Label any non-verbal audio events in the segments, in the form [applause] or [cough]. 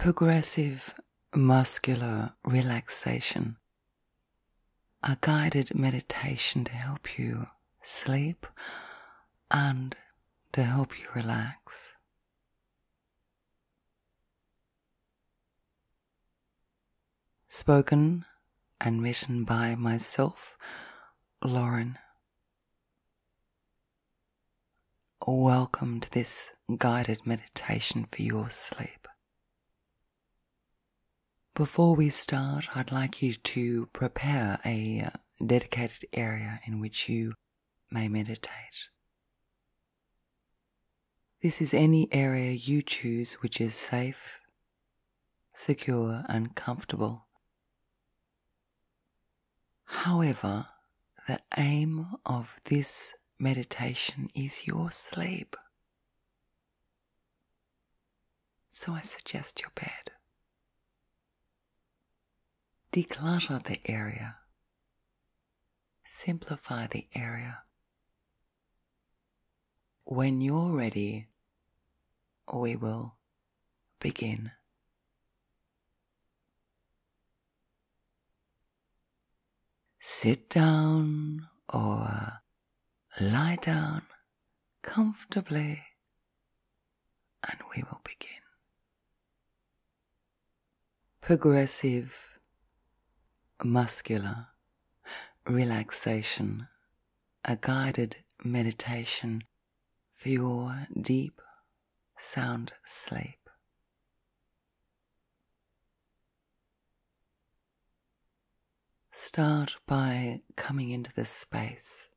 progressive muscular relaxation, a guided meditation to help you sleep and to help you relax. Spoken and written by myself, Lauren. Welcome to this guided meditation for your sleep. Before we start, I'd like you to prepare a uh, dedicated area in which you may meditate. This is any area you choose which is safe, secure, and comfortable. However, the aim of this meditation is your sleep. So I suggest your bed. Declutter the area. Simplify the area. When you're ready, we will begin. Sit down or lie down comfortably and we will begin. Progressive muscular relaxation, a guided meditation for your deep, sound sleep. Start by coming into this space,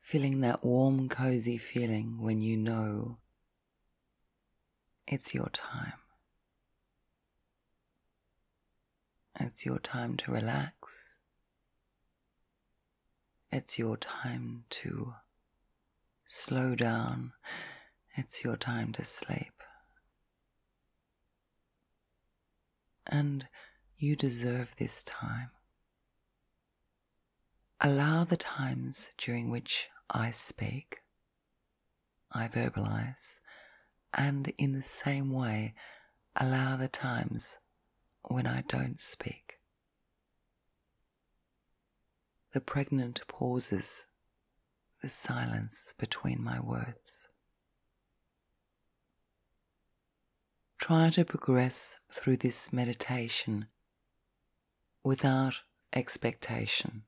feeling that warm, cozy feeling when you know it's your time. It's your time to relax. It's your time to slow down. It's your time to sleep. And you deserve this time. Allow the times during which I speak, I verbalize, and in the same way, allow the times when I don't speak. The pregnant pauses, the silence between my words. Try to progress through this meditation without expectation.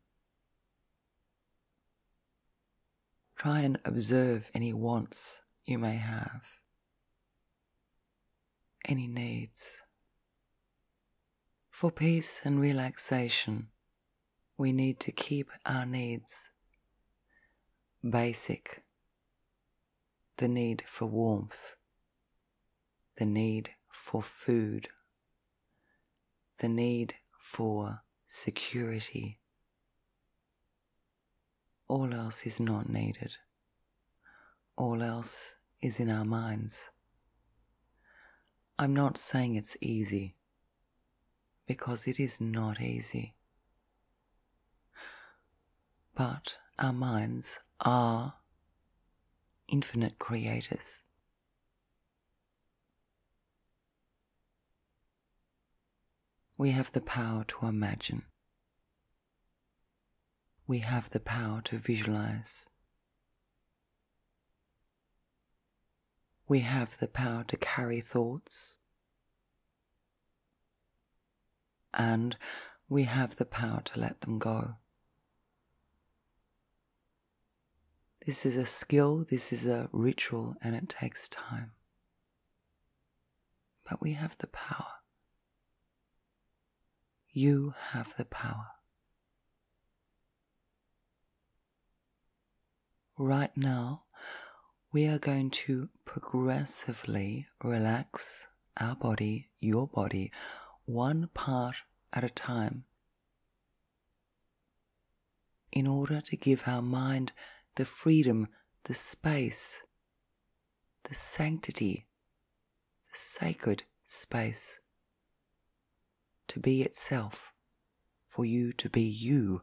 Try and observe any wants you may have, any needs. For peace and relaxation, we need to keep our needs basic. The need for warmth, the need for food, the need for security. All else is not needed. All else is in our minds. I'm not saying it's easy because it is not easy. But our minds are infinite creators. We have the power to imagine. We have the power to visualize. We have the power to carry thoughts and we have the power to let them go. This is a skill, this is a ritual, and it takes time. But we have the power. You have the power. Right now, we are going to progressively relax our body, your body, one part at a time in order to give our mind the freedom, the space, the sanctity, the sacred space to be itself, for you to be you,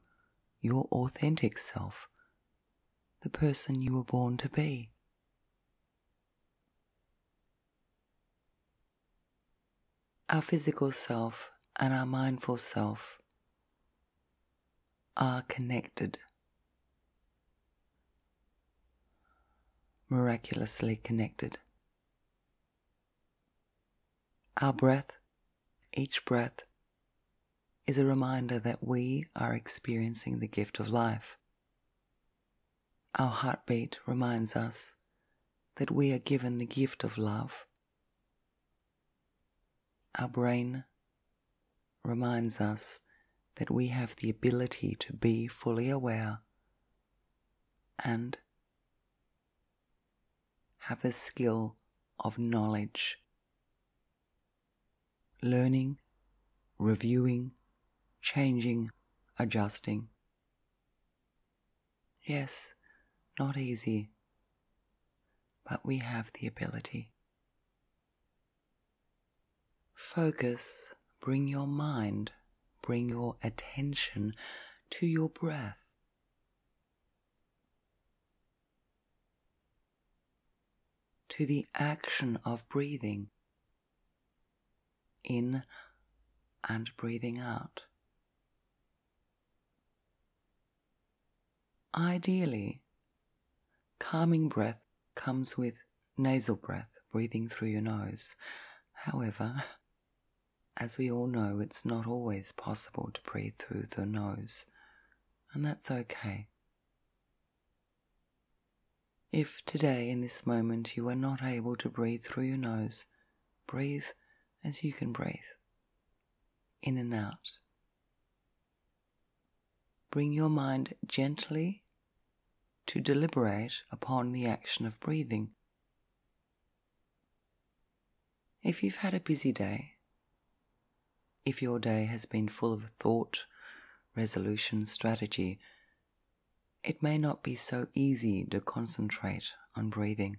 your authentic self, the person you were born to be. Our physical self and our mindful self are connected, miraculously connected. Our breath, each breath, is a reminder that we are experiencing the gift of life. Our heartbeat reminds us that we are given the gift of love. Our brain reminds us that we have the ability to be fully aware and have the skill of knowledge, learning, reviewing, changing, adjusting. Yes, not easy, but we have the ability. Focus, bring your mind, bring your attention to your breath. To the action of breathing in and breathing out. Ideally, calming breath comes with nasal breath, breathing through your nose. However, [laughs] as we all know, it's not always possible to breathe through the nose, and that's okay. If today, in this moment, you are not able to breathe through your nose, breathe as you can breathe, in and out. Bring your mind gently to deliberate upon the action of breathing. If you've had a busy day, if your day has been full of thought, resolution, strategy, it may not be so easy to concentrate on breathing.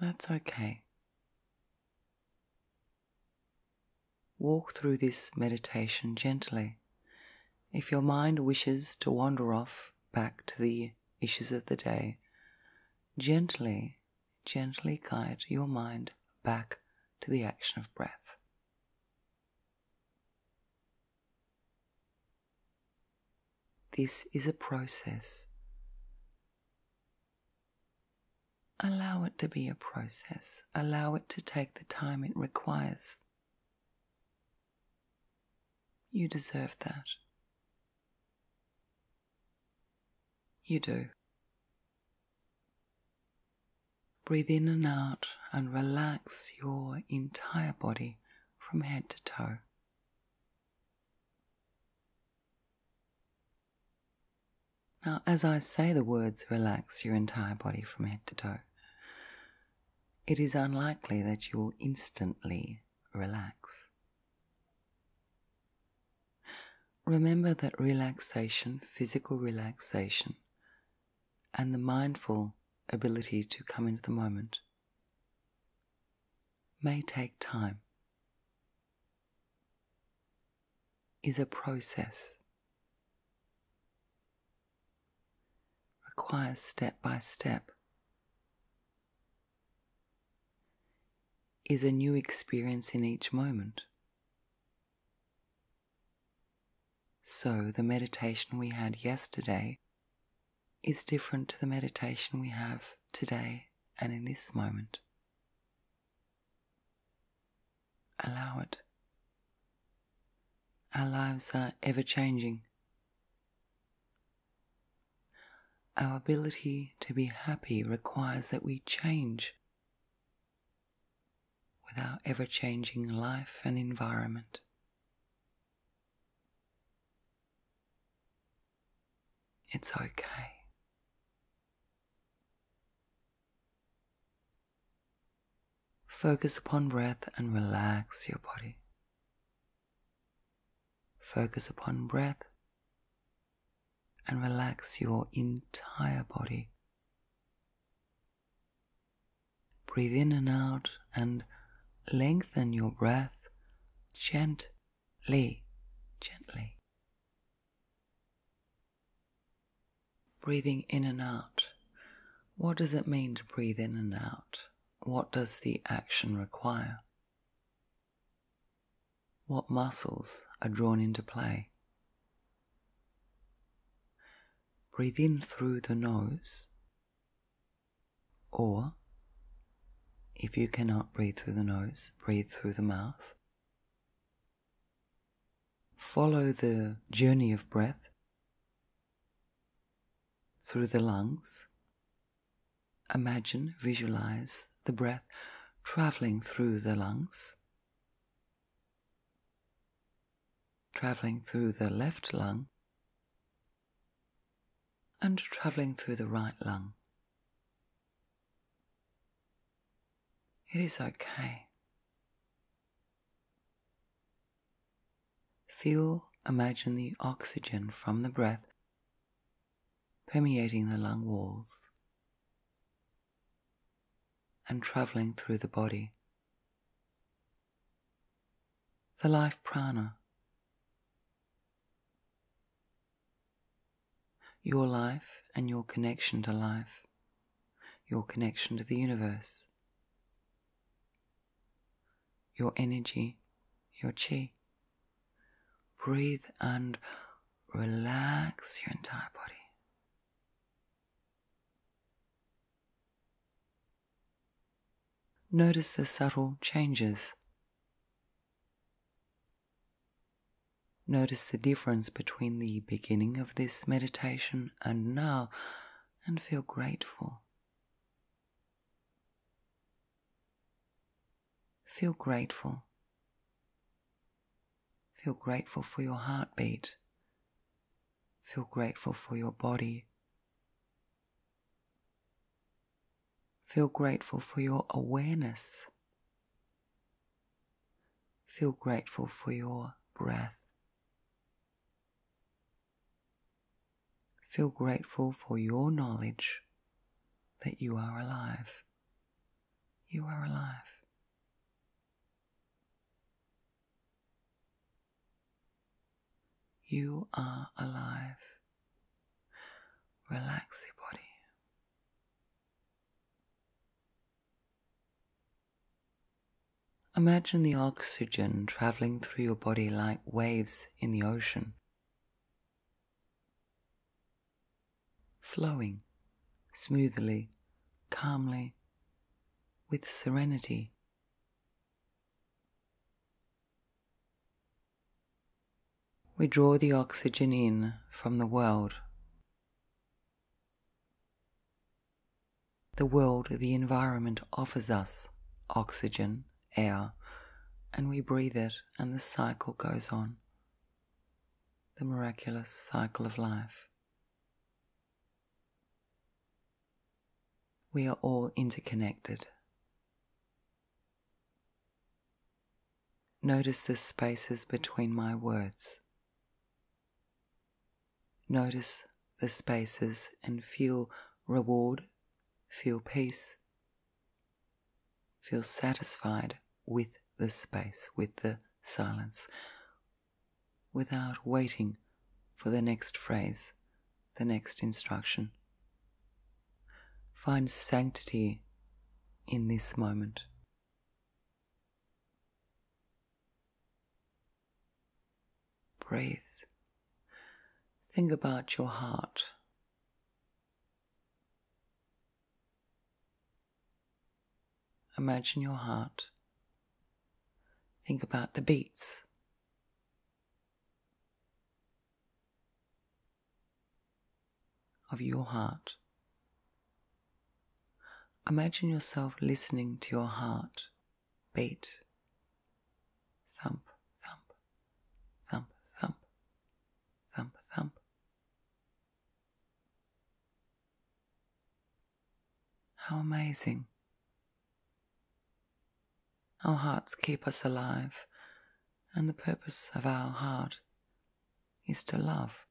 That's okay. Walk through this meditation gently. If your mind wishes to wander off back to the issues of the day, gently, gently guide your mind back to the action of breath. This is a process. Allow it to be a process. Allow it to take the time it requires. You deserve that. You do. Breathe in and out and relax your entire body from head to toe. Now, as I say the words relax your entire body from head to toe, it is unlikely that you'll instantly relax. Remember that relaxation, physical relaxation, and the mindful ability to come into the moment may take time, is a process, requires step by step, is a new experience in each moment. So, the meditation we had yesterday is different to the meditation we have today and in this moment. Allow it. Our lives are ever changing. Our ability to be happy requires that we change with our ever changing life and environment. It's okay. Focus upon breath and relax your body. Focus upon breath and relax your entire body. Breathe in and out and lengthen your breath gently, gently. Breathing in and out. What does it mean to breathe in and out? What does the action require? What muscles are drawn into play? Breathe in through the nose, or if you cannot breathe through the nose, breathe through the mouth. Follow the journey of breath through the lungs. Imagine, visualize the breath traveling through the lungs, traveling through the left lung, and traveling through the right lung. It is okay. Feel, imagine the oxygen from the breath permeating the lung walls and traveling through the body. The life prana your life and your connection to life, your connection to the universe, your energy, your chi. Breathe and relax your entire body. Notice the subtle changes Notice the difference between the beginning of this meditation and now and feel grateful. Feel grateful. Feel grateful for your heartbeat. Feel grateful for your body. Feel grateful for your awareness. Feel grateful for your breath. Feel grateful for your knowledge that you are alive. You are alive. You are alive. Relax your body. Imagine the oxygen traveling through your body like waves in the ocean. flowing smoothly, calmly, with serenity. We draw the oxygen in from the world. The world, the environment offers us oxygen, air, and we breathe it, and the cycle goes on. The miraculous cycle of life. We are all interconnected. Notice the spaces between my words. Notice the spaces and feel reward, feel peace, feel satisfied with the space, with the silence, without waiting for the next phrase, the next instruction. Find sanctity in this moment. Breathe. Think about your heart. Imagine your heart. Think about the beats. Of your heart. Imagine yourself listening to your heart beat. Thump, thump, thump, thump, thump, thump. How amazing. Our hearts keep us alive, and the purpose of our heart is to love.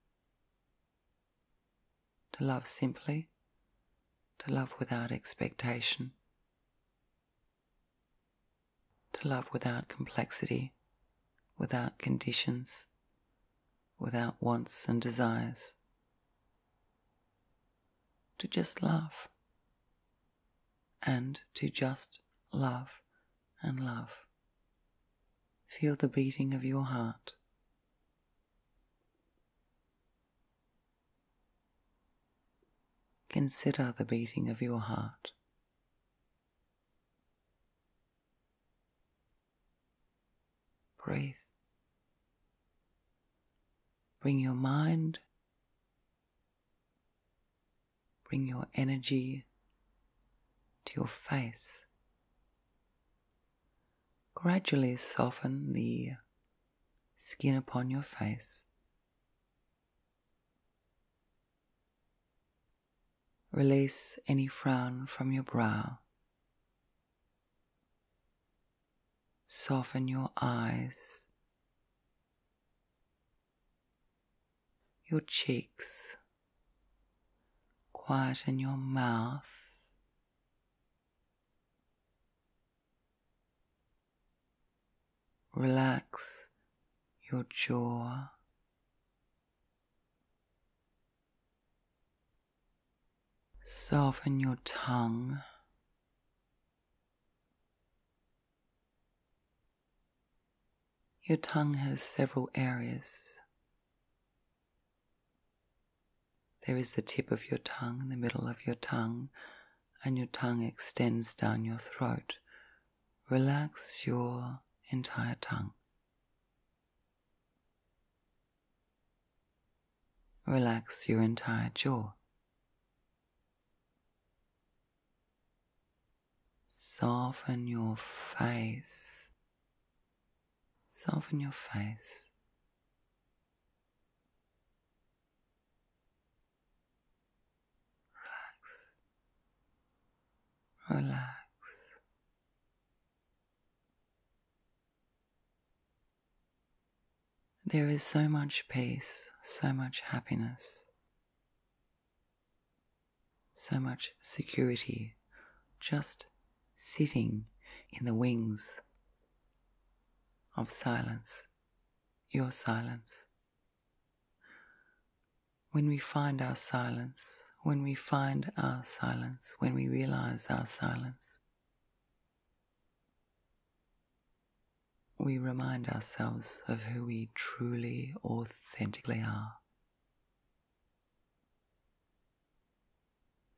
To love simply. To love without expectation, to love without complexity, without conditions, without wants and desires, to just love. And to just love and love. Feel the beating of your heart. Consider the beating of your heart. Breathe. Bring your mind, bring your energy to your face. Gradually soften the skin upon your face. Release any frown from your brow. Soften your eyes, your cheeks, quieten your mouth. Relax your jaw. Soften your tongue. Your tongue has several areas. There is the tip of your tongue, the middle of your tongue, and your tongue extends down your throat. Relax your entire tongue. Relax your entire jaw. Soften your face. Soften your face. Relax. Relax. There is so much peace, so much happiness, so much security just sitting in the wings of silence, your silence. When we find our silence, when we find our silence, when we realize our silence, we remind ourselves of who we truly, authentically are.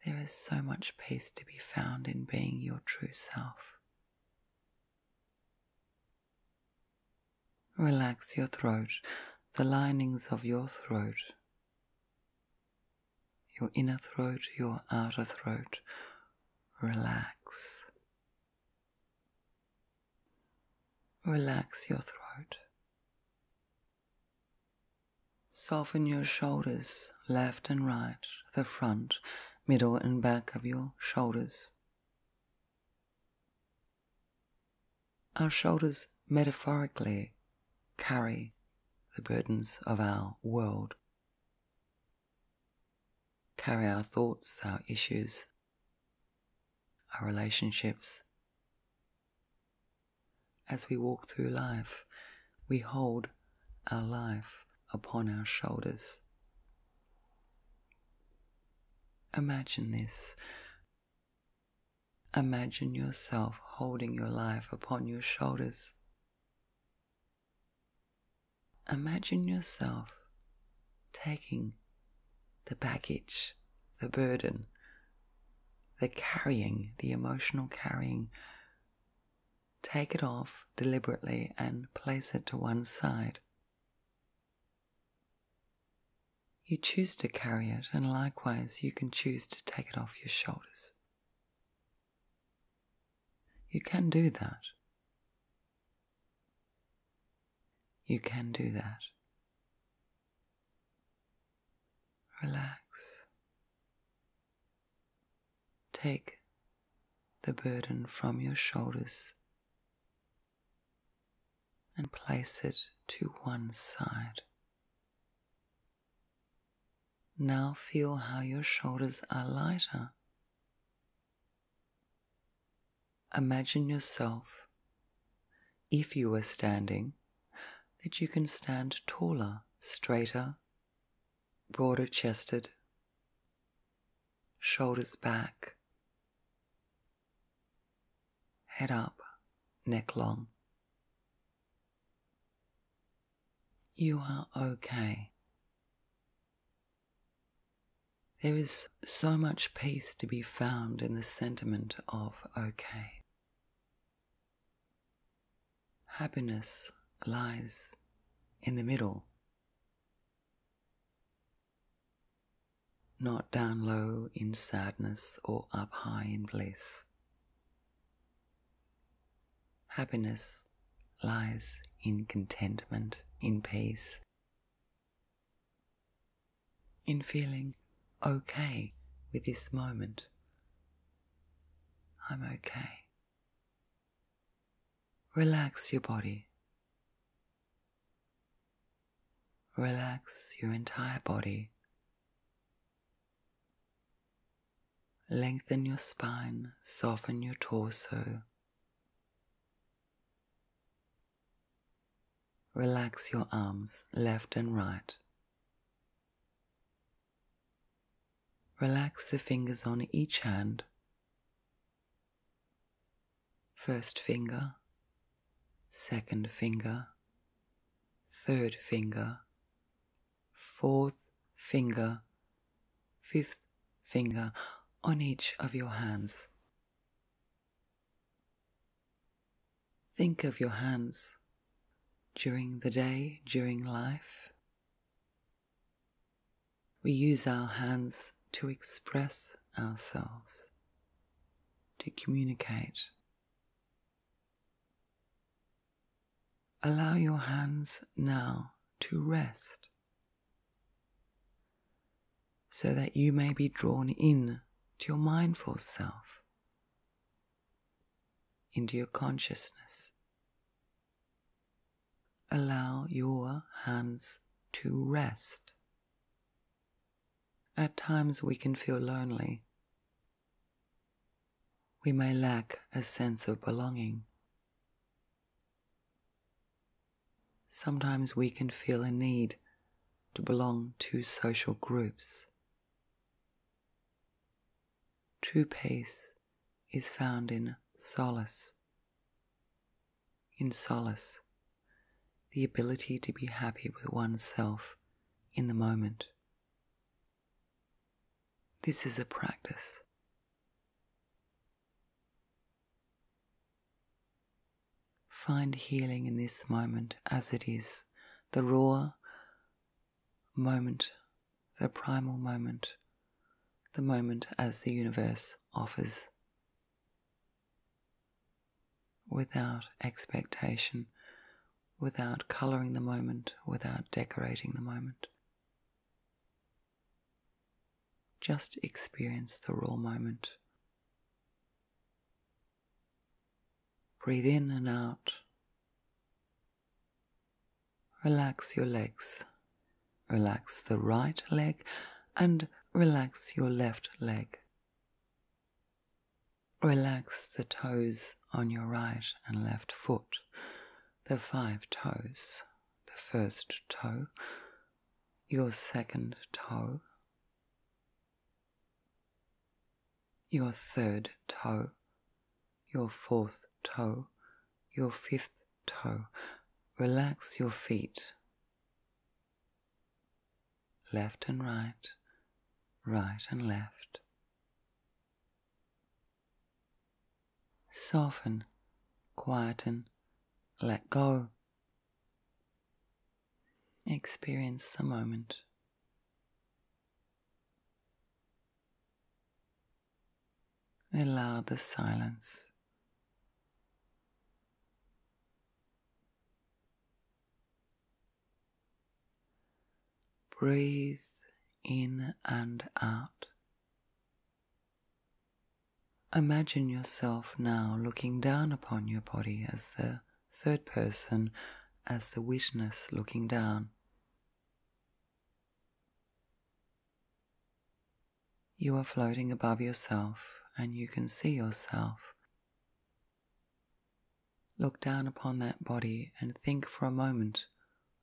There is so much peace to be found in being your true self. Relax your throat, the linings of your throat, your inner throat, your outer throat. Relax. Relax your throat. Soften your shoulders, left and right, the front, middle and back of your shoulders. Our shoulders metaphorically carry the burdens of our world, carry our thoughts, our issues, our relationships. As we walk through life, we hold our life upon our shoulders. Imagine this. Imagine yourself holding your life upon your shoulders. Imagine yourself taking the baggage, the burden, the carrying, the emotional carrying. Take it off deliberately and place it to one side. You choose to carry it, and likewise, you can choose to take it off your shoulders. You can do that. You can do that. Relax. Take the burden from your shoulders and place it to one side. Now feel how your shoulders are lighter. Imagine yourself, if you were standing, that you can stand taller, straighter, broader chested, shoulders back, head up, neck long. You are okay. There is so much peace to be found in the sentiment of okay. Happiness lies in the middle, not down low in sadness or up high in bliss. Happiness lies in contentment, in peace, in feeling okay with this moment. I'm okay. Relax your body. Relax your entire body. Lengthen your spine, soften your torso. Relax your arms left and right. Relax the fingers on each hand. First finger, second finger, third finger, fourth finger, fifth finger on each of your hands. Think of your hands during the day, during life. We use our hands to express ourselves, to communicate. Allow your hands now to rest so that you may be drawn in to your mindful self, into your consciousness. Allow your hands to rest at times we can feel lonely. We may lack a sense of belonging. Sometimes we can feel a need to belong to social groups. True peace is found in solace. In solace, the ability to be happy with oneself in the moment. This is a practice. Find healing in this moment as it is, the raw moment, the primal moment, the moment as the universe offers, without expectation, without colouring the moment, without decorating the moment. Just experience the raw moment. Breathe in and out. Relax your legs. Relax the right leg and relax your left leg. Relax the toes on your right and left foot, the five toes, the first toe, your second toe, your third toe, your fourth toe, your fifth toe. Relax your feet. Left and right, right and left. Soften, quieten, let go. Experience the moment. Allow the silence. Breathe in and out. Imagine yourself now looking down upon your body as the third person, as the witness looking down. You are floating above yourself and you can see yourself. Look down upon that body and think for a moment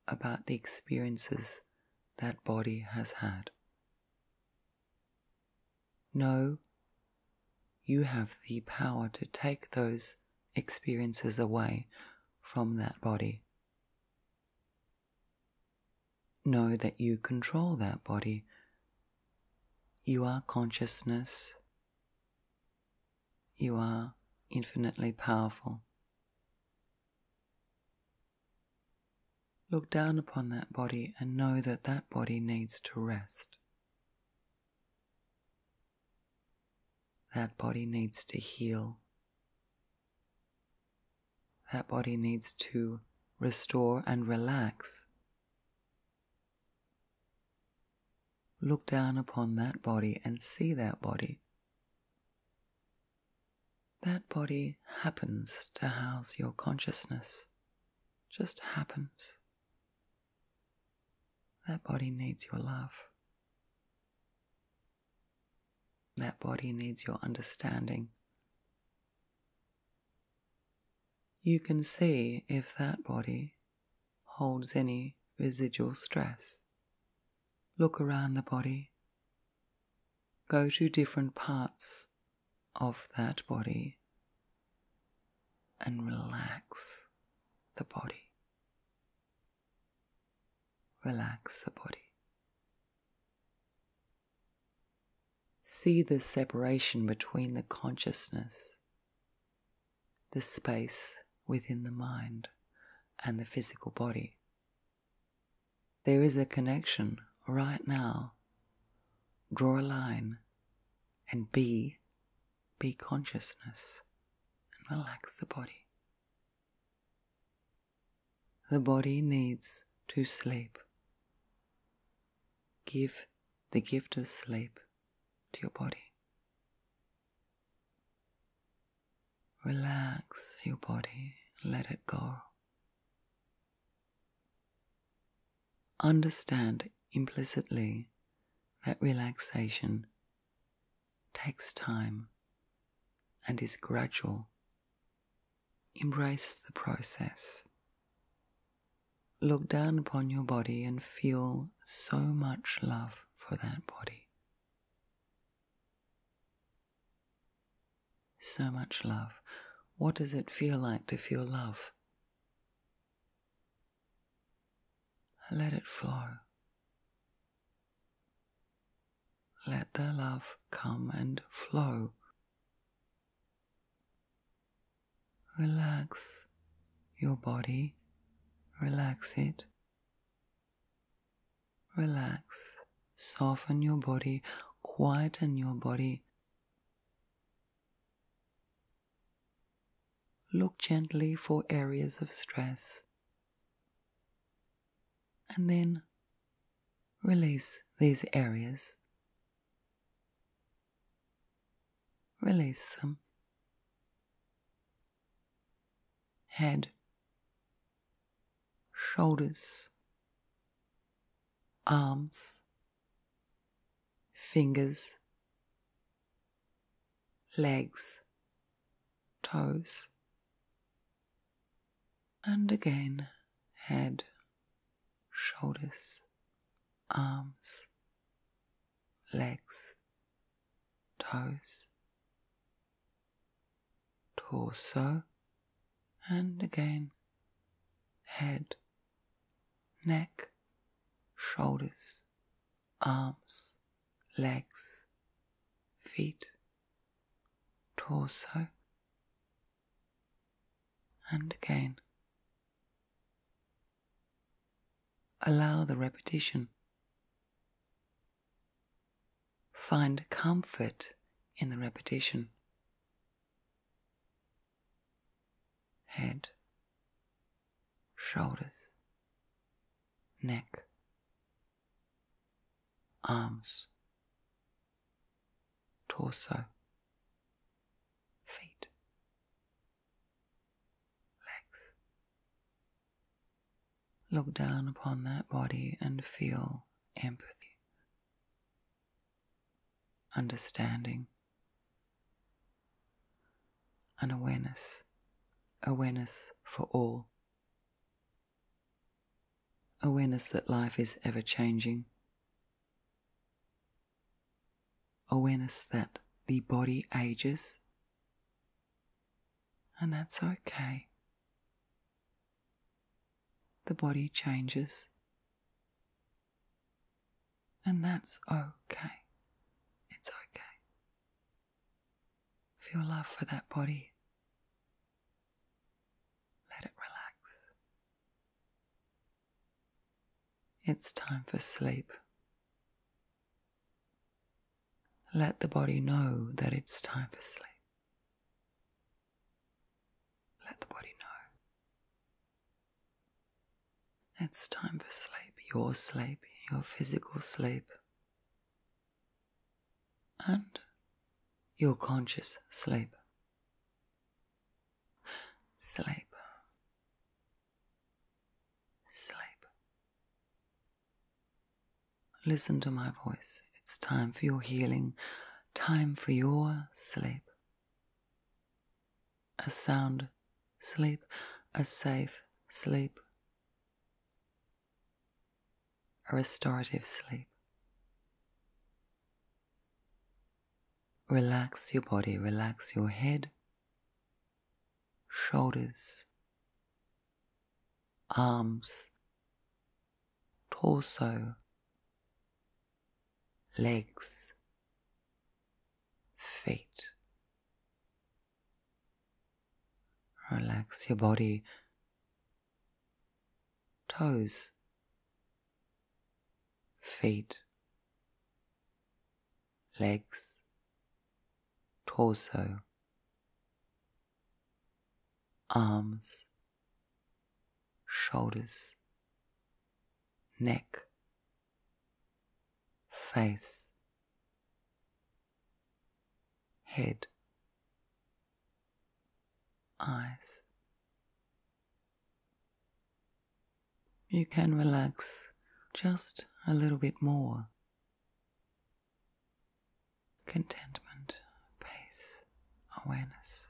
about the experiences that body has had. Know you have the power to take those experiences away from that body. Know that you control that body. You are consciousness. You are infinitely powerful. Look down upon that body and know that that body needs to rest. That body needs to heal. That body needs to restore and relax. Look down upon that body and see that body. That body happens to house your consciousness, just happens. That body needs your love. That body needs your understanding. You can see if that body holds any residual stress. Look around the body. Go to different parts of that body and relax the body. Relax the body. See the separation between the consciousness, the space within the mind, and the physical body. There is a connection right now. Draw a line and be, be consciousness and relax the body. The body needs to sleep. Give the gift of sleep to your body. Relax your body, let it go. Understand implicitly that relaxation takes time and is gradual. Embrace the process. Look down upon your body and feel so much love for that body. So much love. What does it feel like to feel love? Let it flow. Let the love come and flow. Relax your body, relax it. Relax, soften your body, quieten your body look gently for areas of stress. And then release these areas. Release them. Head, shoulders, arms, fingers, legs, toes and again head, shoulders, arms, legs, toes, torso, and again head, neck, shoulders, arms, legs, feet, torso, and again allow the repetition. Find comfort in the repetition. Head, shoulders, neck, arms, torso, feet. Look down upon that body and feel empathy, understanding, and awareness. Awareness for all. Awareness that life is ever changing. Awareness that the body ages. and that's okay. The body changes, and that's okay. It's okay. Feel love for that body. Let it relax. It's time for sleep. Let the body know that it's time for sleep. Let the body know. It's time for sleep, your sleep, your physical sleep, and your conscious sleep. Sleep. Sleep. Listen to my voice. It's time for your healing, time for your sleep. A sound sleep, a safe sleep, a restorative sleep. Relax your body, relax your head, shoulders, arms, torso, legs, feet. Relax your body, toes, feet, legs, torso, arms, shoulders, neck, face, head, eyes. You can relax just a little bit more. Contentment, peace, awareness.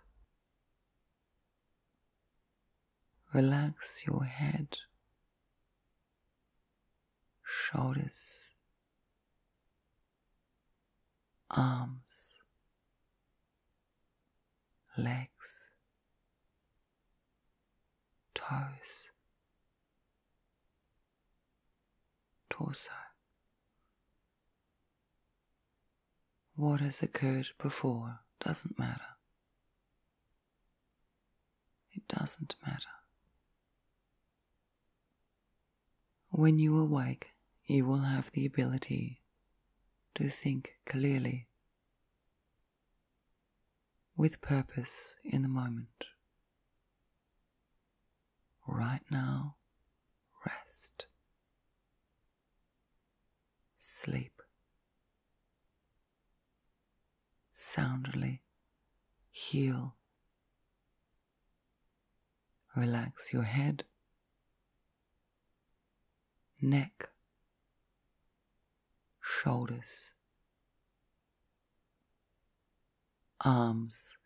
Relax your head, shoulders, arms, legs, toes, torso. What has occurred before doesn't matter. It doesn't matter. When you awake, you will have the ability to think clearly with purpose in the moment. Right now, rest. Sleep. Soundly heal. Relax your head, neck, shoulders, arms,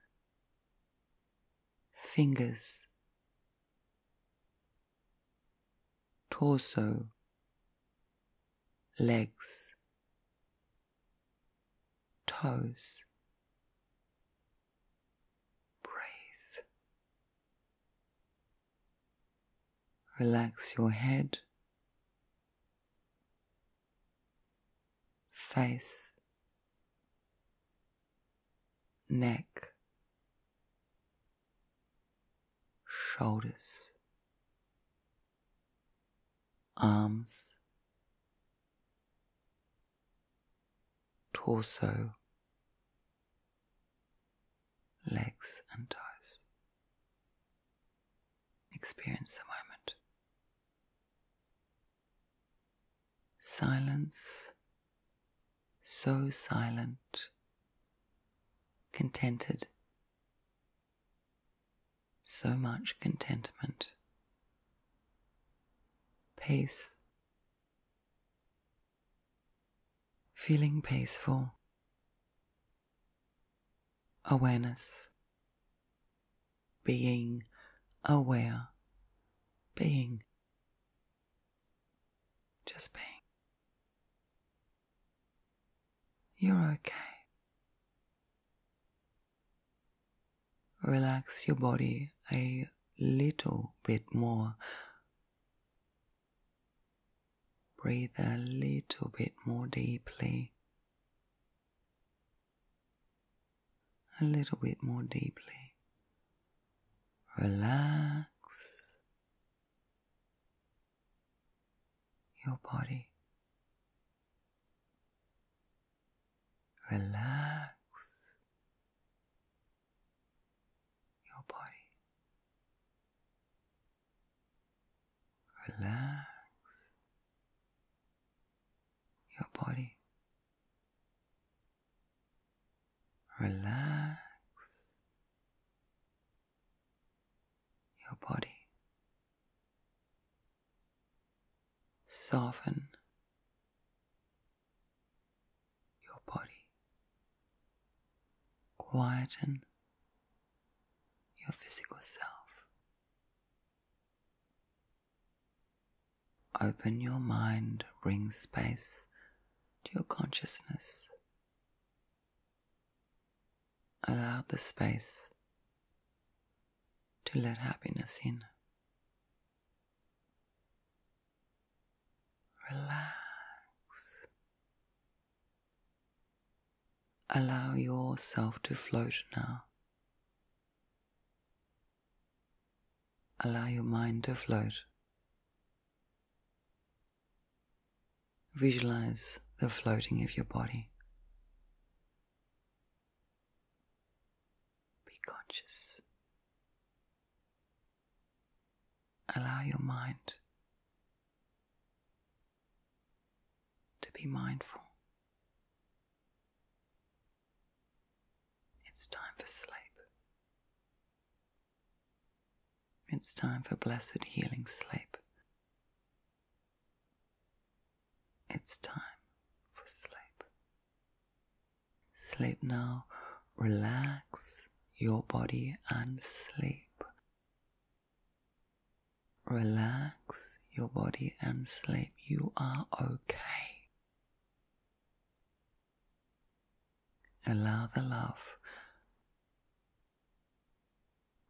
fingers, torso, legs, toes. Breathe. Relax your head, face, neck, shoulders, arms, torso, legs, and toes. Experience the moment. Silence, so silent, contented, so much contentment, peace, feeling peaceful, awareness, being aware, being, just being. You're okay. relax your body a little bit more. Breathe a little bit more deeply. A little bit more deeply. Relax your body. Relax your body. Relax your body. Relax your body. Soften your body. Quieten your physical self. Open your mind, bring space to your consciousness. Allow the space to let happiness in. Relax. Allow yourself to float now. Allow your mind to float. Visualize the floating of your body. Be conscious. Allow your mind to be mindful. It's time for sleep. It's time for blessed healing sleep. It's time sleep. Sleep now. Relax your body and sleep. Relax your body and sleep. You are okay. Allow the love.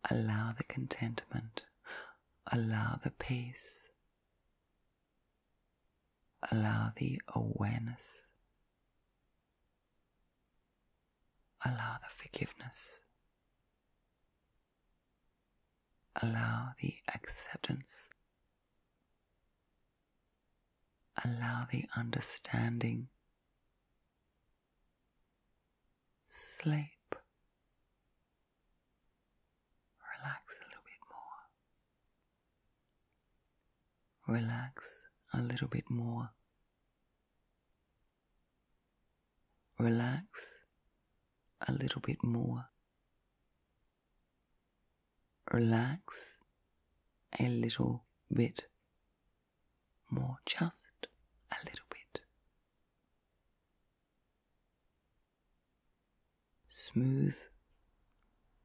Allow the contentment. Allow the peace. Allow the awareness. Allow the forgiveness. Allow the acceptance. Allow the understanding. Sleep. Relax a little bit more. Relax a little bit more. Relax a little bit more. Relax a little bit more, just a little bit. Smooth,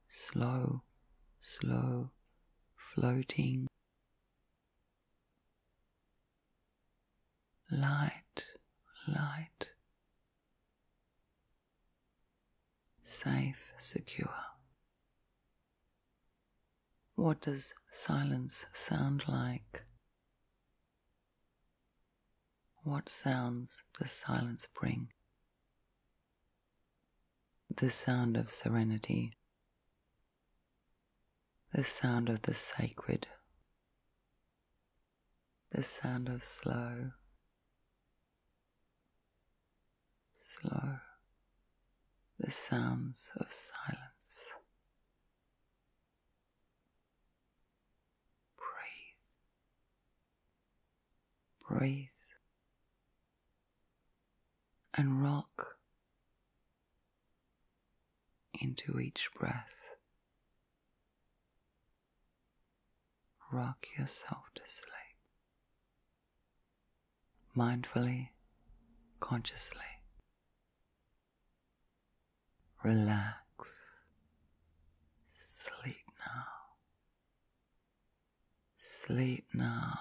slow, slow, floating. Light, light, safe, secure. What does silence sound like? What sounds does silence bring? The sound of serenity, the sound of the sacred, the sound of slow, slow, the sounds of silence. Breathe, breathe, and rock into each breath. Rock yourself to sleep mindfully, consciously. Relax. Sleep now. Sleep now.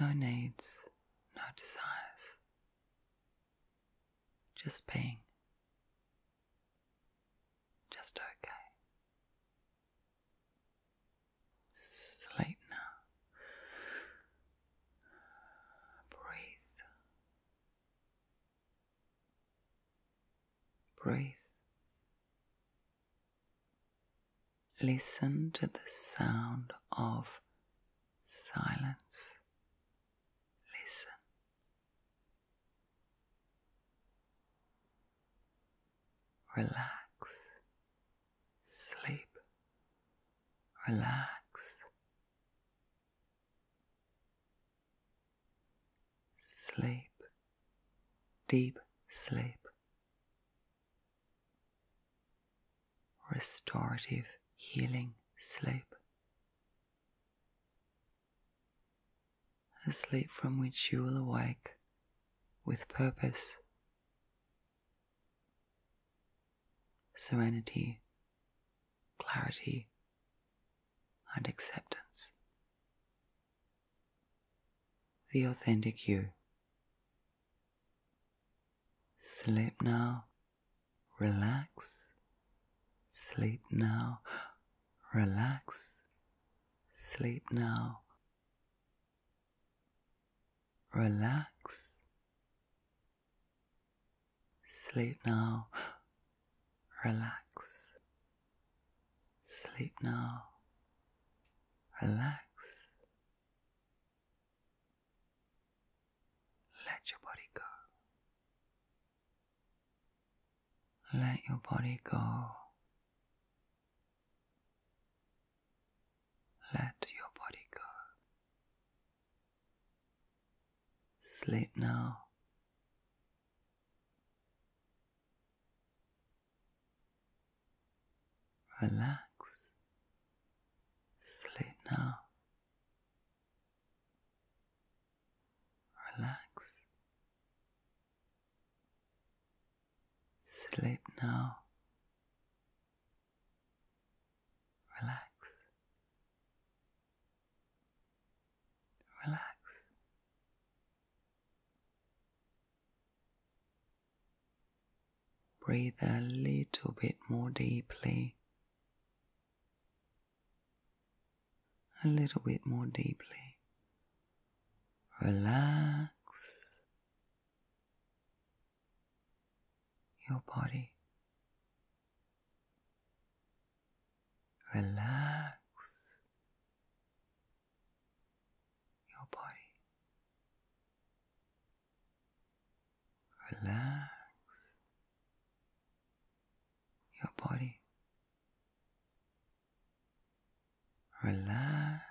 No needs, no desires. Just being. just okay. Sleep now. Breathe. Breathe. Listen to the sound of silence. Listen. Relax. Sleep. Relax. Sleep. Deep sleep. Restorative healing sleep. A sleep from which you will awake with purpose, serenity, clarity, and acceptance. The authentic you. Sleep now, relax, sleep now, relax, sleep now, relax, sleep now, relax, sleep now, relax. Let your body go. Let your body go. Let your body go. Sleep now. Relax. Sleep now. Relax. Sleep now. Relax. Relax. Breathe a little bit more deeply. A little bit more deeply. Relax your body. Relax your body. Relax your body. Relax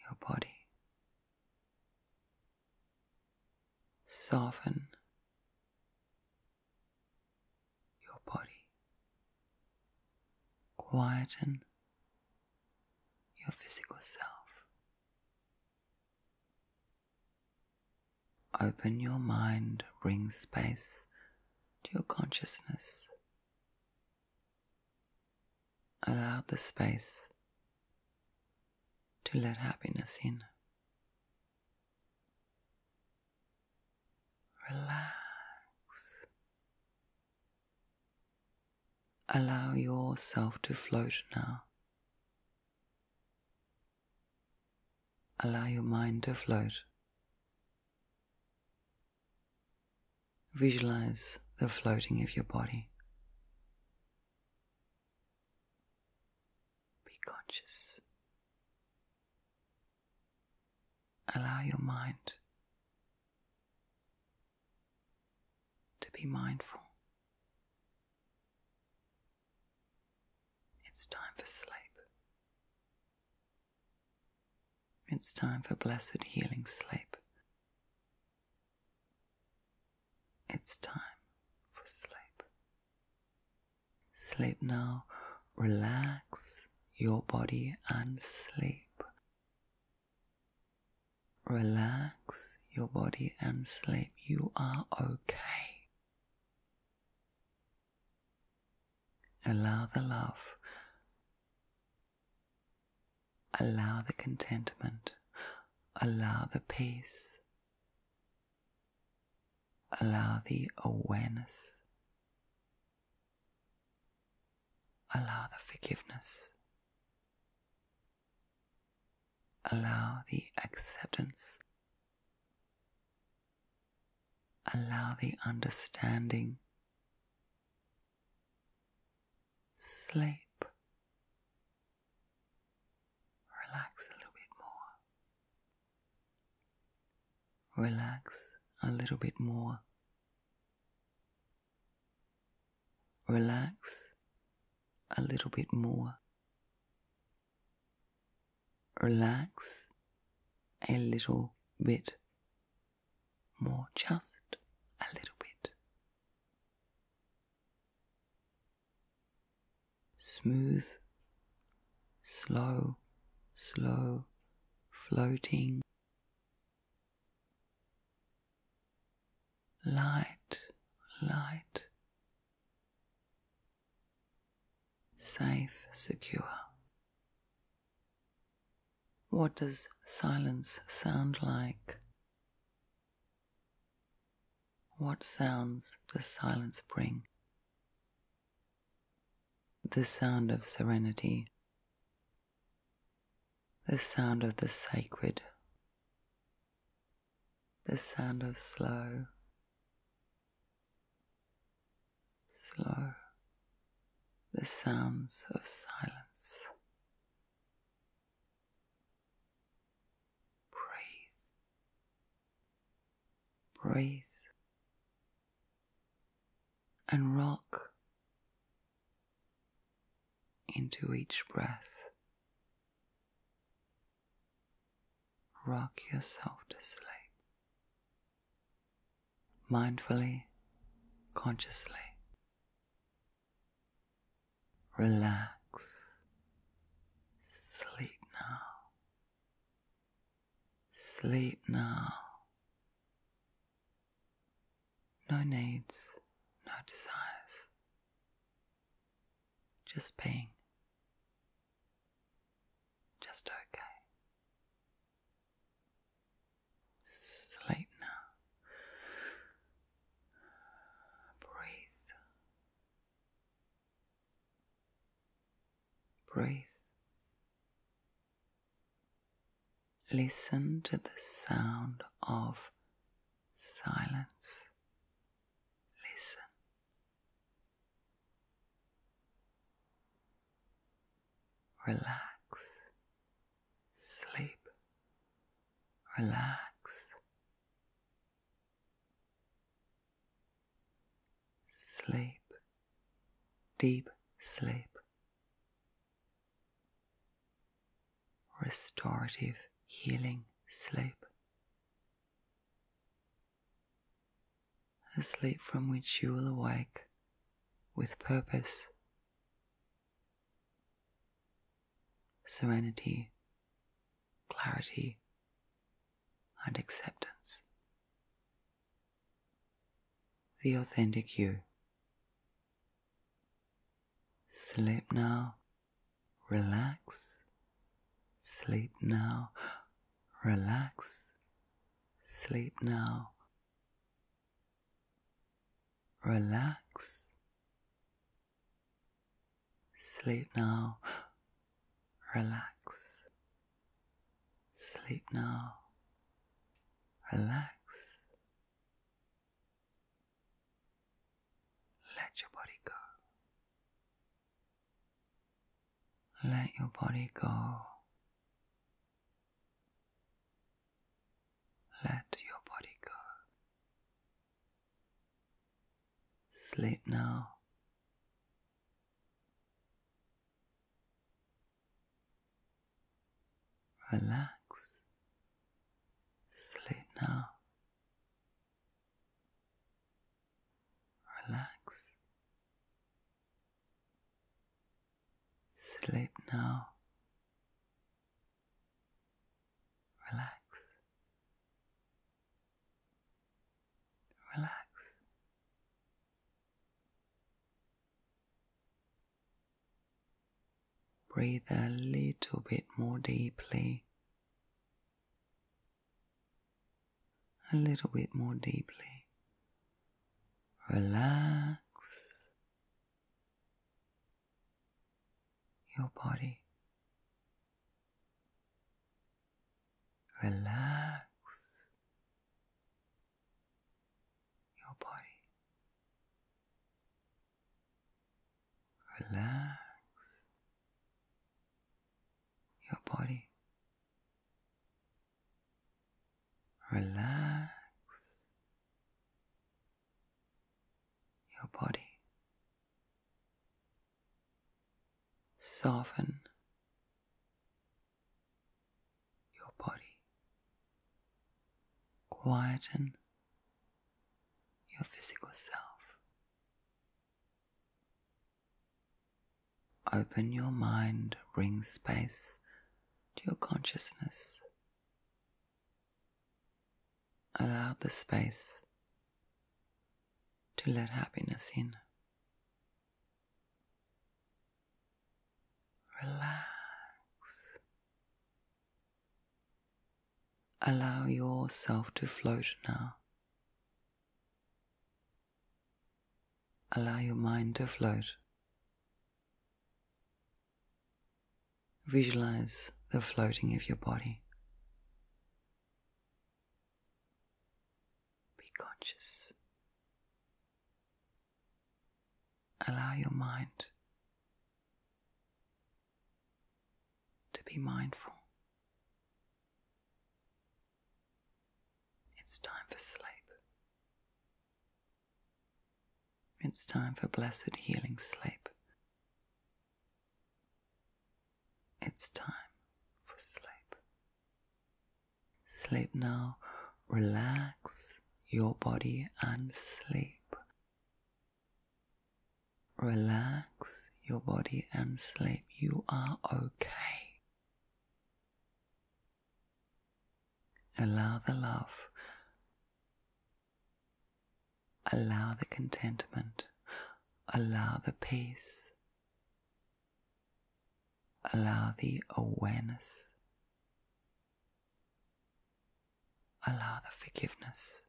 your body. Soften your body. Quieten your physical self. Open your mind, bring space to your consciousness. Allow the space to let happiness in. Relax. Allow yourself to float now. Allow your mind to float. Visualize the floating of your body. Be conscious. Allow your mind to be mindful. It's time for sleep. It's time for blessed healing sleep. It's time for sleep. Sleep now. Relax your body and sleep. Relax your body and sleep. You are okay. Allow the love. Allow the contentment. Allow the peace. Allow the awareness allow the forgiveness, allow the acceptance, allow the understanding. Sleep. Relax a little bit more. Relax a little bit more. Relax a little bit more. Relax a little bit more, just a little bit. Smooth, slow, slow, floating. Light, light, safe, secure. What does silence sound like? What sounds does silence bring? The sound of serenity, the sound of the sacred, the sound of slow, slow the sounds of silence. Breathe, breathe, and rock into each breath. Rock yourself to sleep mindfully, consciously. Relax. Sleep now. Sleep now. No needs, no desires. Just being. Just okay. Sleep now. breathe. Listen to the sound of silence. Listen. Relax. Sleep. Relax. Sleep. Deep sleep. restorative, healing sleep. A sleep from which you will awake with purpose, serenity, clarity, and acceptance. The authentic you. Sleep now, relax Sleep now. Relax. Sleep now. Relax. Sleep now. Relax. Sleep now. Relax. Let your body go. Let your body go. Let your body go. Sleep now. Relax. Sleep now. Relax. Sleep now. Relax. Breathe a little bit more deeply. A little bit more deeply. Relax. your body. Relax your body. Relax your body. Relax your body. Soften your body. Quieten your physical self. Open your mind, bring space your consciousness. Allow the space to let happiness in. Relax. Allow yourself to float now. Allow your mind to float. Visualize the floating of your body. Be conscious. Allow your mind to be mindful. It's time for sleep. It's time for blessed healing sleep. It's time for sleep. Sleep now. Relax your body and sleep. Relax your body and sleep. You are okay. Allow the love Allow the contentment. Allow the peace. Allow the awareness. Allow the forgiveness.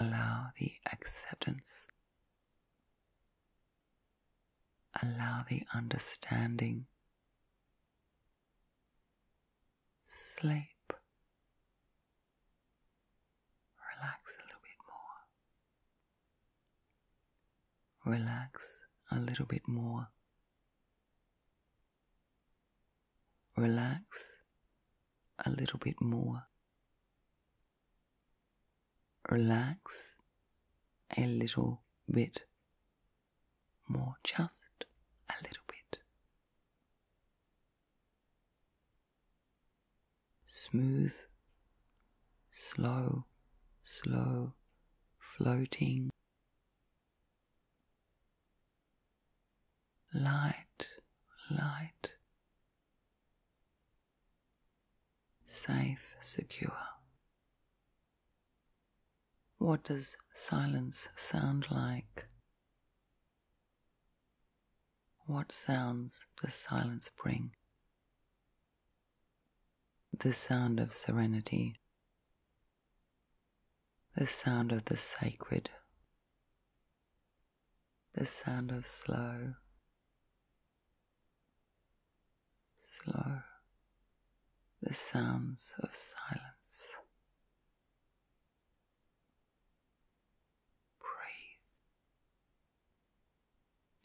Allow the acceptance. Allow the understanding. Sleep. relax a little bit more. Relax a little bit more. Relax a little bit more. Relax a little bit more, just a little bit. Smooth, slow slow floating, light, light, safe, secure. What does silence sound like? What sounds does silence bring? The sound of serenity the sound of the sacred, the sound of slow, slow, the sounds of silence.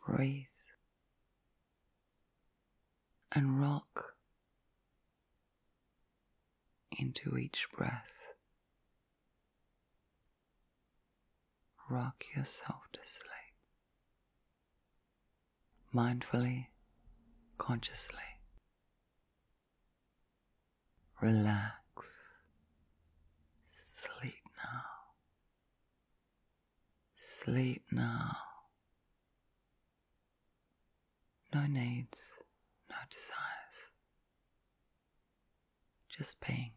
Breathe, breathe, and rock into each breath. rock yourself to sleep. Mindfully, consciously. Relax. Sleep now. Sleep now. No needs, no desires. Just being.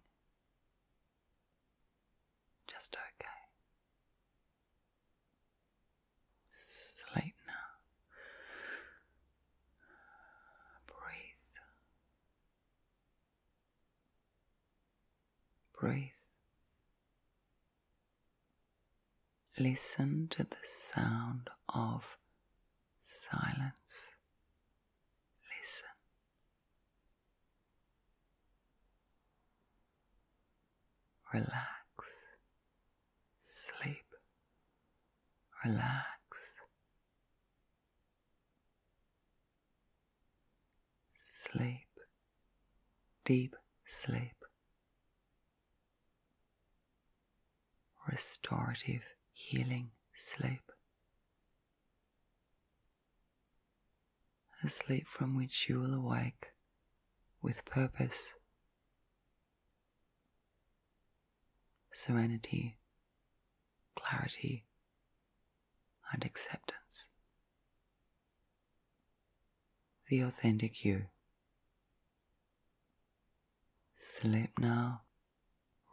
Just okay. Breathe. Listen to the sound of silence. Listen. Relax. Sleep. Relax. Sleep. Deep sleep. Restorative healing sleep. A sleep from which you will awake with purpose, serenity, clarity, and acceptance. The authentic you. Sleep now,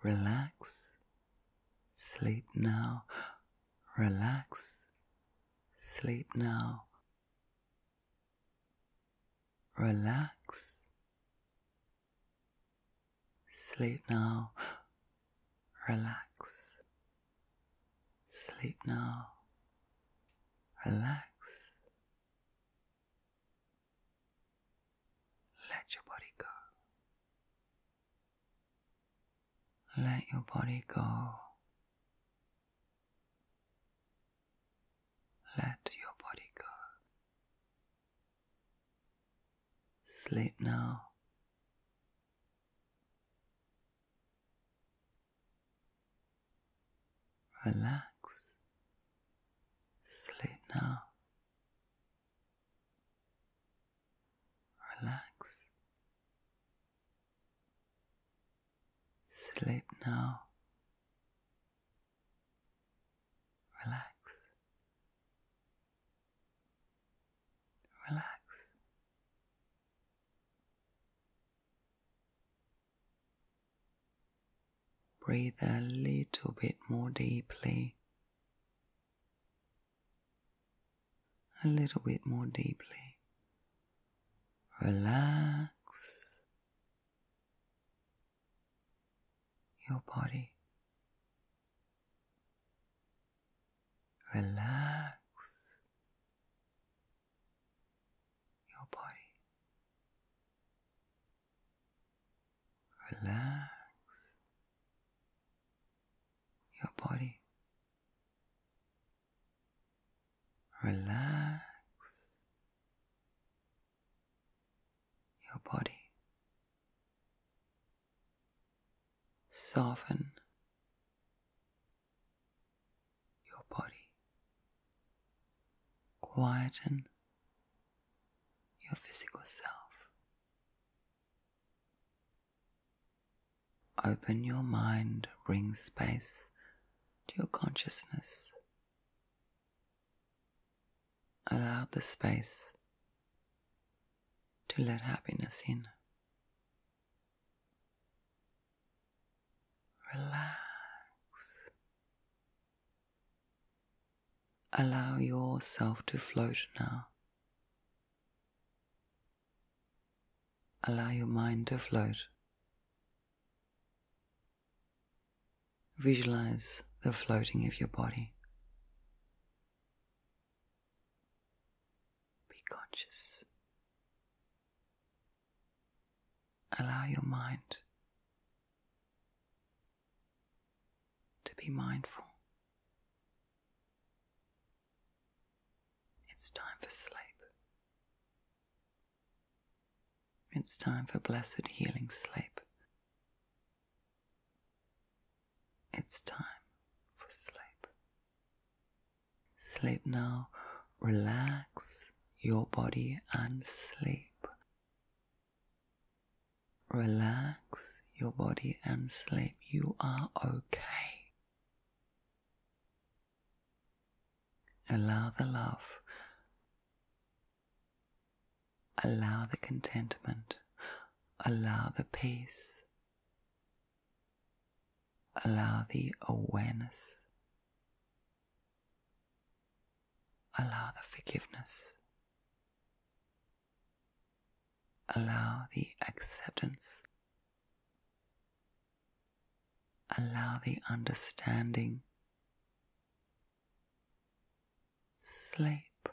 relax, sleep now, relax, sleep now, relax, sleep now, relax, sleep now, relax. Let your body go. Let your body go. Let your body go. Sleep now. Relax. Sleep now. Relax. Sleep now. Relax. Relax. Breathe a little bit more deeply. A little bit more deeply. Relax your body. Relax your body. Relax your body. Relax your body. Soften your body. Quieten your physical self. Open your mind, bring space to your consciousness. Allow the space to let happiness in. Relax. Allow yourself to float now. Allow your mind to float. Visualize the floating of your body. Be conscious. Allow your mind to be mindful. It's time for sleep. It's time for blessed healing sleep. It's time for sleep. Sleep now. Relax your body and sleep. Relax your body and sleep. You are okay. Allow the love. Allow the contentment. Allow the peace. Allow the awareness. Allow the forgiveness. Allow the acceptance. Allow the understanding. sleep.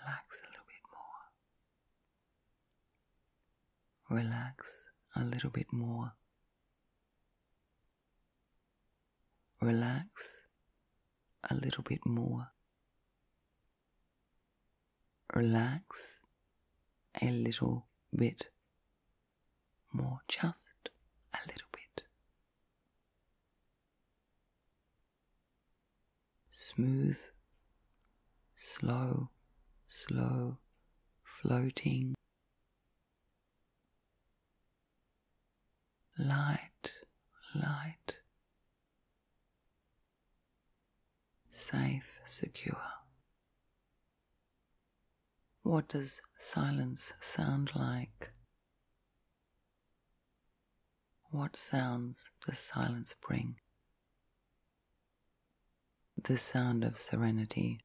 Relax a little bit more. Relax a little bit more. Relax a little bit more. Relax a little bit more, just a little Smooth, slow, slow, floating. Light, light, safe, secure. What does silence sound like? What sounds does silence bring? The sound of serenity,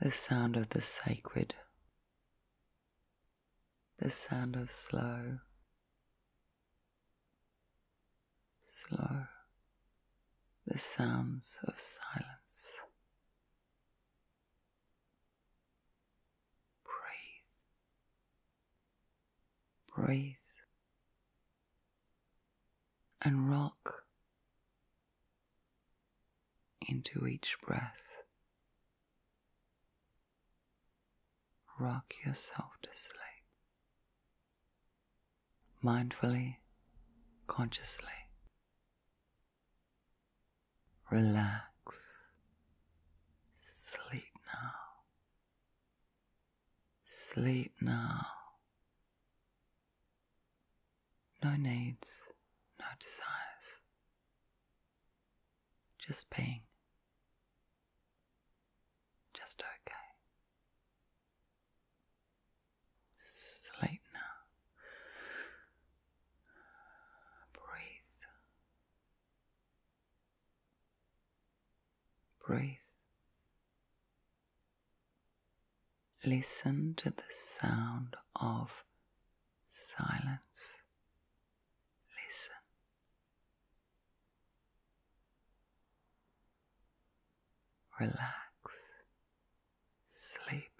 the sound of the sacred, the sound of slow, slow, the sounds of silence. Breathe, breathe. And rock into each breath. Rock yourself to sleep mindfully, consciously. Relax. Sleep now. Sleep now. No needs no desires, just being, just okay. Sleep now. Breathe. Breathe. Listen to the sound of silence. Listen. Relax. Sleep.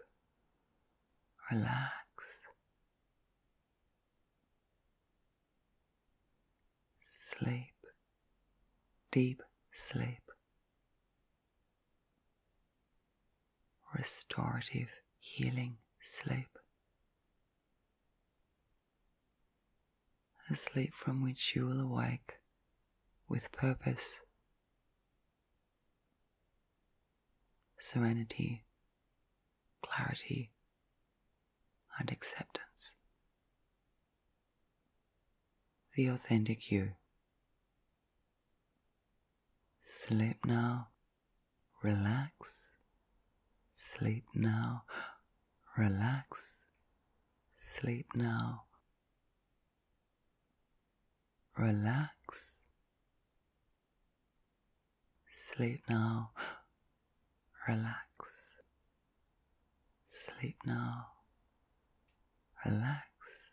Relax. Sleep. Deep sleep. Restorative healing sleep. A sleep from which you will awake with purpose serenity, clarity, and acceptance. The authentic you. Sleep now, relax. Sleep now, relax. Sleep now, relax. Sleep now, relax. Sleep now. Relax.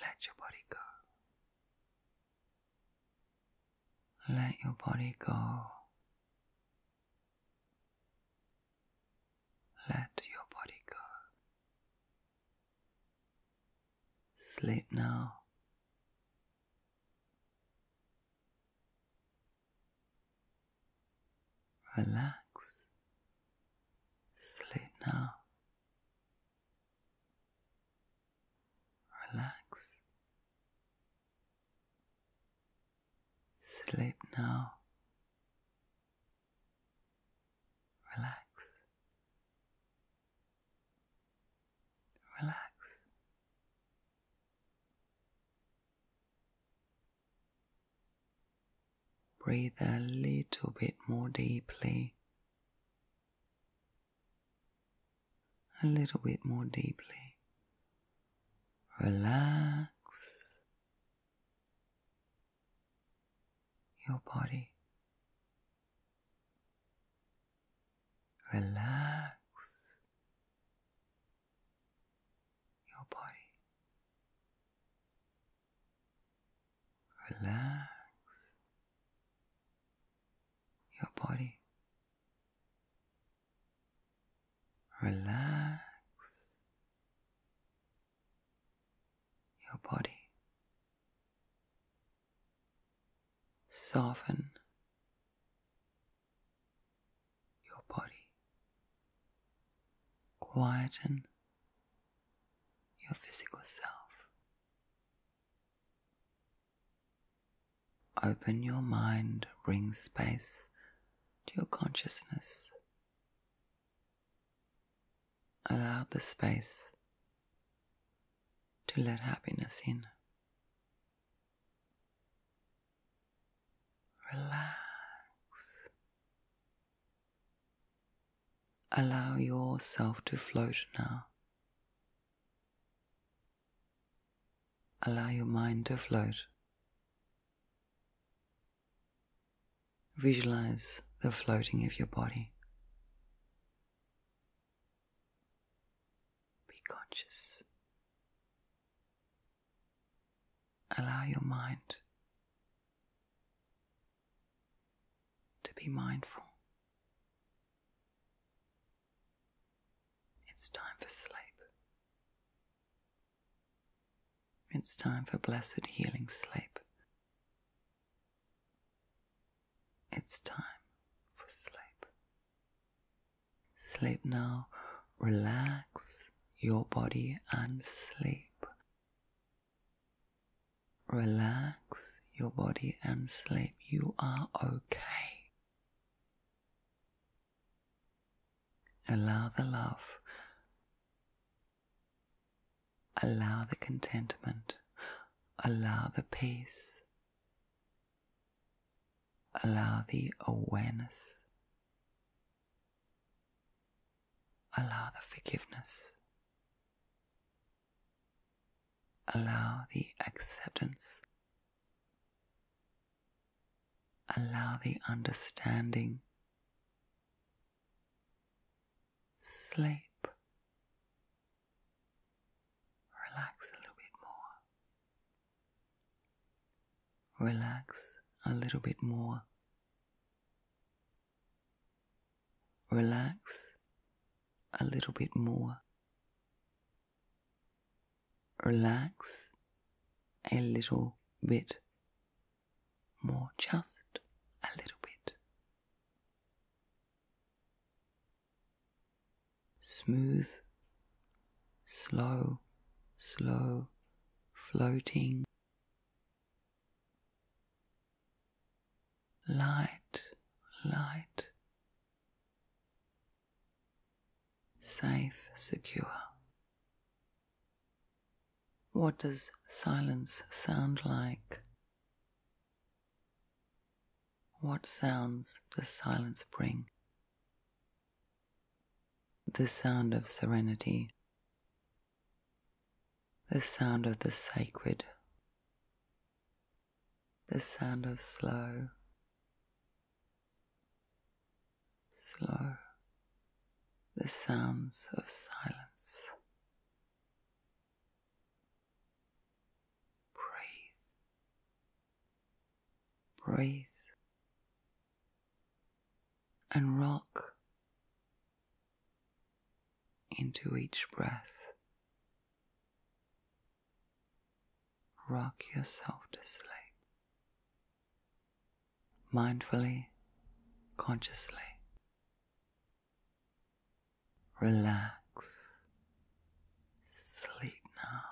Let your body go. Let your body go. Let your body go. Sleep now. Relax. Sleep now. Relax. Sleep now. Relax. Relax. Breathe a little bit more deeply. A little bit more deeply. Relax your body. Relax relax your body, soften your body, quieten your physical self. Open your mind, bring space to your consciousness. Allow the space to let happiness in. Relax. Allow yourself to float now. Allow your mind to float. Visualize the floating of your body. Be. Allow your mind to be mindful. It's time for sleep. It's time for blessed healing sleep. It's time for sleep. Sleep now. Relax your body and sleep. Relax your body and sleep. You are okay. Allow the love. Allow the contentment. Allow the peace. Allow the awareness. Allow the forgiveness. Allow the acceptance. Allow the understanding. Sleep. Relax a little bit more. Relax a little bit more. Relax a little bit more. Relax a little bit more, just a little bit. Smooth, slow, slow, floating light, light, safe, secure. What does silence sound like? What sounds does silence bring? The sound of serenity, the sound of the sacred, the sound of slow, slow, the sounds of silence. Breathe, and rock into each breath. Rock yourself to sleep mindfully, consciously. Relax. Sleep now.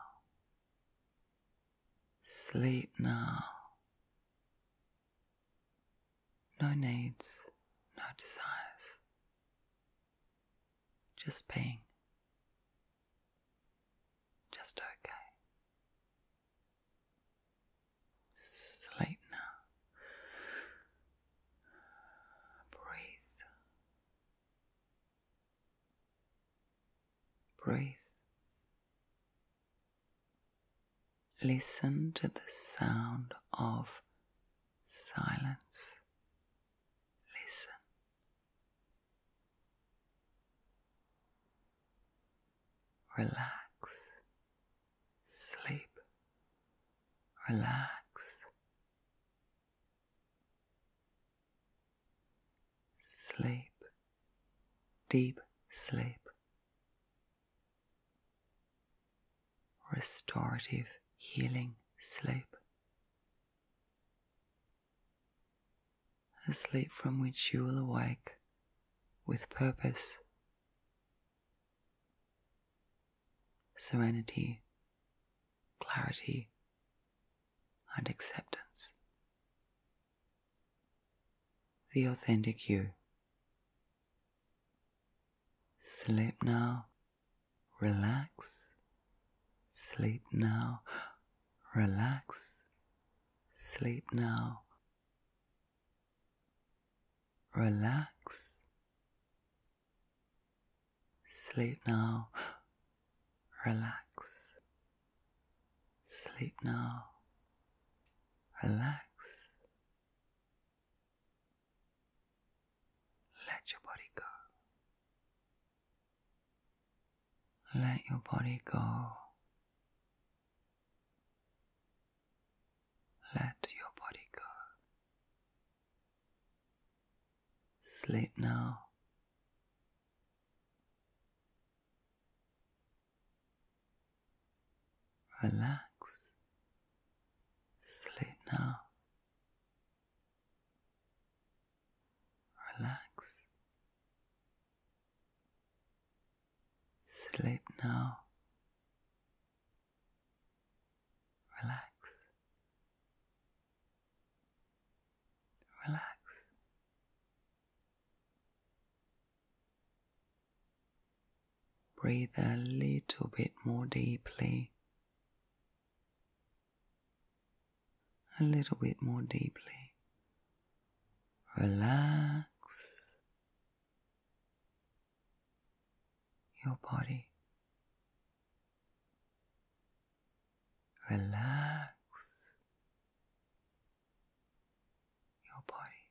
Sleep now. No needs, no desires. Just being. Just okay. Now. Breathe. Breathe. Listen to the sound of silence. Listen. Relax. Sleep. Relax. Sleep. Deep sleep. Restorative healing sleep. a sleep from which you will awake with purpose, serenity, clarity, and acceptance. The authentic you. Sleep now, relax, sleep now, relax, sleep now, relax, sleep now, relax, sleep now, relax. Let your body go. Let your body go. Let your body go. Sleep now. Relax. Sleep now. Relax. Sleep now. Relax. Relax. Breathe a little bit more deeply. A little bit more deeply. Relax your body. Relax your body.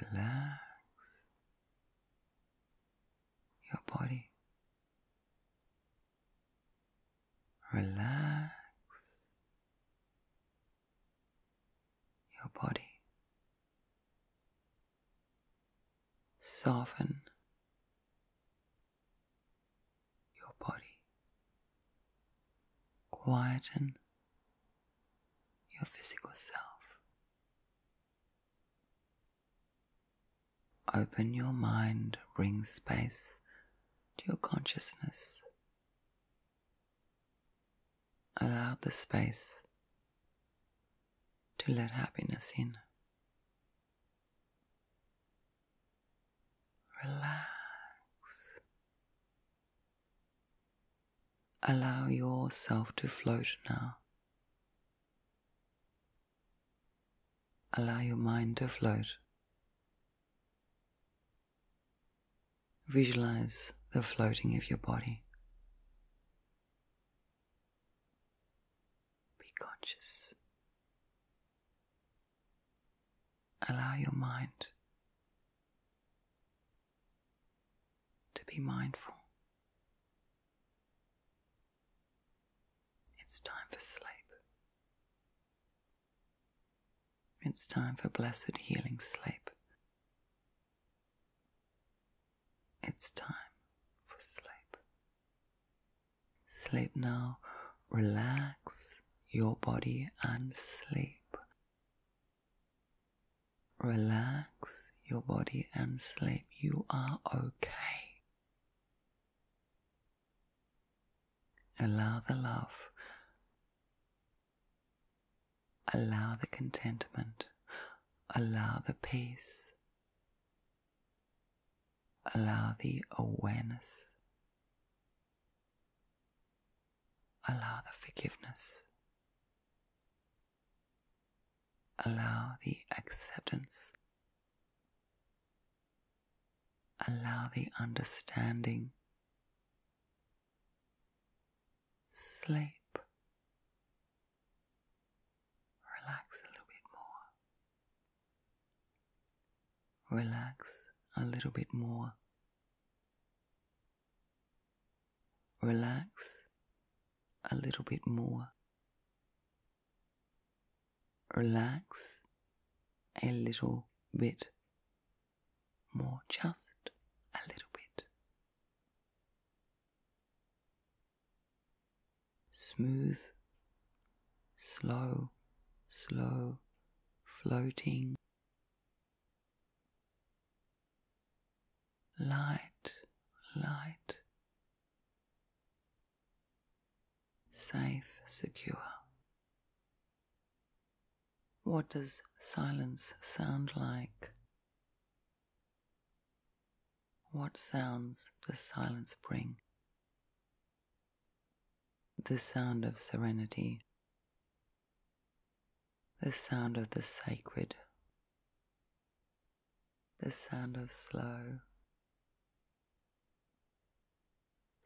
Relax your body. Relax your body. Soften your body. Quieten your physical self. Open your mind, bring space to your consciousness. Allow the space to let happiness in. Relax. Allow yourself to float now. Allow your mind to float. Visualize the floating of your body. Be conscious. Allow your mind be mindful. It's time for sleep. It's time for blessed healing sleep. It's time for sleep. Sleep now. Relax your body and sleep. Relax your body and sleep. You are okay. Allow the love. Allow the contentment. Allow the peace. Allow the awareness. Allow the forgiveness. Allow the acceptance. Allow the understanding. Sleep. Relax a little bit more. Relax a little bit more. Relax a little bit more. Relax a little bit more, just a little bit. Smooth, slow, slow floating, light, light, safe, secure. What does silence sound like? What sounds does silence bring? The sound of serenity, the sound of the sacred, the sound of slow,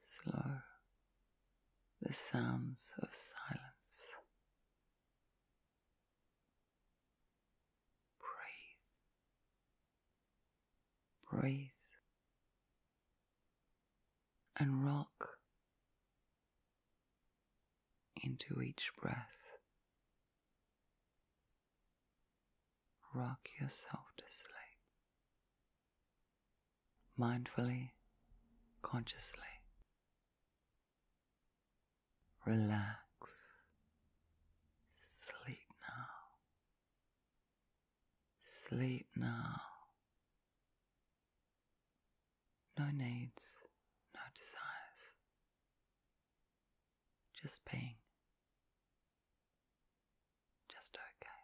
slow, the sounds of silence. Breathe, breathe, and rock into each breath. Rock yourself to sleep. Mindfully, consciously. Relax. Sleep now. Sleep now. No needs, no desires. Just being. Just okay.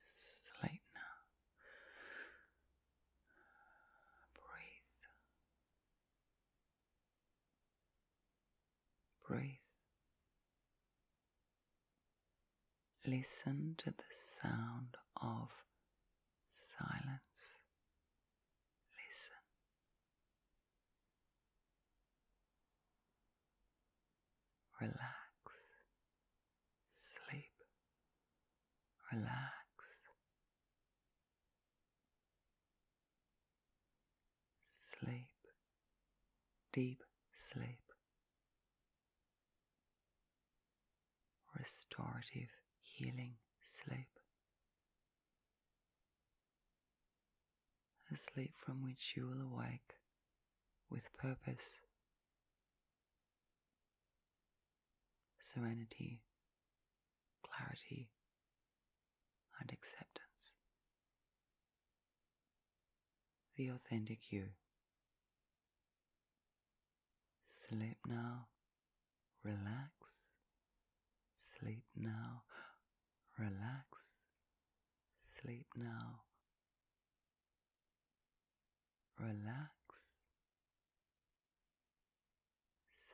Sleep now. Breathe. Breathe. Listen to the sound of silence. Listen. Relax. Sleep. Relax. Sleep. Deep sleep. Restorative healing sleep. A sleep from which you will awake with purpose, serenity, clarity, and acceptance. The authentic you. Sleep now, relax, sleep now, relax, sleep now, relax,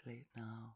sleep now,